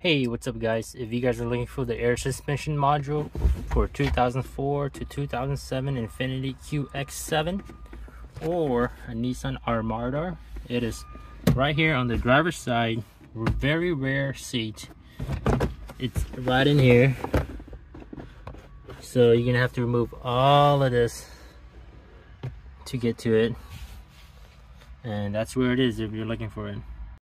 Hey, what's up guys? If you guys are looking for the air suspension module for 2004 to 2007 Infiniti QX7 or a Nissan Armada, it is right here on the driver's side, very rare seat. It's right in here. So you're gonna have to remove all of this to get to it. And that's where it is if you're looking for it.